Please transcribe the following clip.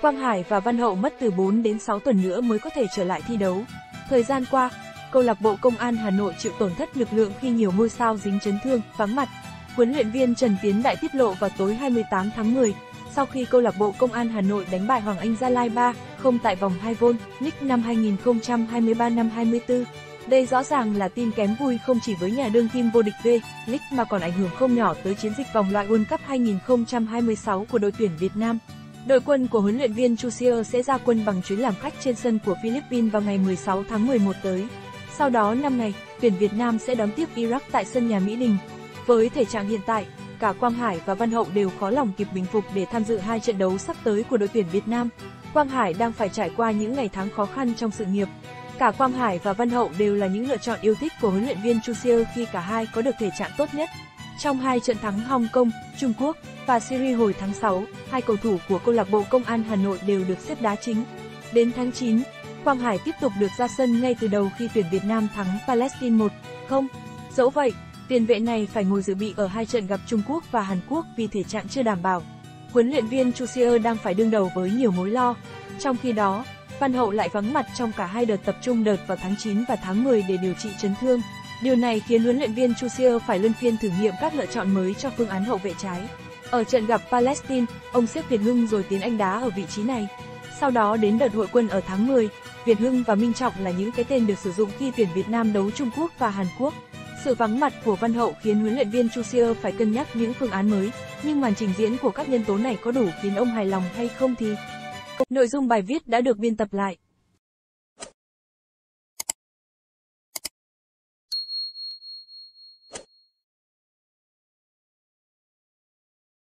Quang Hải và Văn Hậu mất từ 4 đến 6 tuần nữa mới có thể trở lại thi đấu. Thời gian qua, câu lạc bộ Công an Hà Nội chịu tổn thất lực lượng khi nhiều ngôi sao dính chấn thương, vắng mặt. Huấn luyện viên Trần Tiến Đại tiết lộ vào tối 28 tháng 10, sau khi câu lạc bộ Công an Hà Nội đánh bại Hoàng Anh Gia Lai 3, không tại vòng 2 vôn, nick năm 2023 năm 24. Đây rõ ràng là tin kém vui không chỉ với nhà đương kim vô địch V-League mà còn ảnh hưởng không nhỏ tới chiến dịch vòng loại World Cup 2026 của đội tuyển Việt Nam. Đội quân của huấn luyện viên Chu Siêu sẽ ra quân bằng chuyến làm khách trên sân của Philippines vào ngày 16 tháng 11 tới. Sau đó năm ngày, tuyển Việt Nam sẽ đón tiếp Iraq tại sân nhà Mỹ Đình. Với thể trạng hiện tại, cả Quang Hải và Văn Hậu đều khó lòng kịp bình phục để tham dự hai trận đấu sắp tới của đội tuyển Việt Nam. Quang Hải đang phải trải qua những ngày tháng khó khăn trong sự nghiệp. Cả Quang Hải và Văn Hậu đều là những lựa chọn yêu thích của huấn luyện viên Chu Siêu khi cả hai có được thể trạng tốt nhất. Trong hai trận thắng Hong Kong, Trung Quốc và Syria hồi tháng 6, hai cầu thủ của câu lạc bộ Công an Hà Nội đều được xếp đá chính. Đến tháng 9, Quang Hải tiếp tục được ra sân ngay từ đầu khi tuyển Việt Nam thắng Palestine 1-0. Dẫu vậy, tiền vệ này phải ngồi dự bị ở hai trận gặp Trung Quốc và Hàn Quốc vì thể trạng chưa đảm bảo. Huấn luyện viên Chu Siêu đang phải đương đầu với nhiều mối lo. Trong khi đó, Văn Hậu lại vắng mặt trong cả hai đợt tập trung đợt vào tháng 9 và tháng 10 để điều trị chấn thương. Điều này khiến huấn luyện viên Chu Siêu phải luân phiên thử nghiệm các lựa chọn mới cho phương án hậu vệ trái. Ở trận gặp Palestine, ông xếp Việt Hưng rồi tiến anh đá ở vị trí này. Sau đó đến đợt hội quân ở tháng 10, Việt Hưng và Minh Trọng là những cái tên được sử dụng khi tuyển Việt Nam đấu Trung Quốc và Hàn Quốc. Sự vắng mặt của Văn Hậu khiến huấn luyện viên Chu Siêu phải cân nhắc những phương án mới, nhưng màn trình diễn của các nhân tố này có đủ khiến ông hài lòng hay không thì Nội dung bài viết đã được biên tập lại.